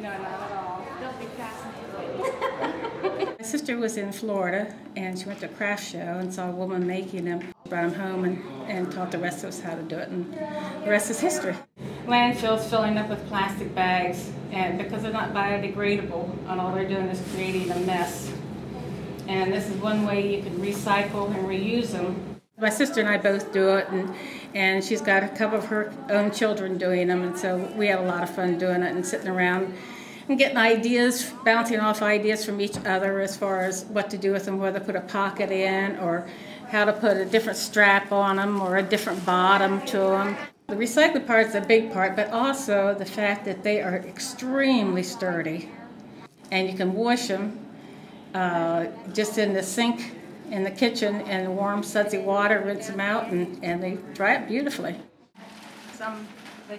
No, not at all. Don't be fascinated. My sister was in Florida and she went to a craft show and saw a woman making them. Brought them home and, and taught the rest of us how to do it, and the rest is history. Landfills filling up with plastic bags, and because they're not biodegradable, and all they're doing is creating a mess. And this is one way you can recycle and reuse them. My sister and I both do it, and, and she's got a couple of her own children doing them, and so we have a lot of fun doing it and sitting around and getting ideas, bouncing off ideas from each other as far as what to do with them, whether to put a pocket in or how to put a different strap on them or a different bottom to them. The recycled part is a big part, but also the fact that they are extremely sturdy and you can wash them uh, just in the sink in the kitchen in warm sudsy water, rinse them out, and, and they dry up beautifully. Some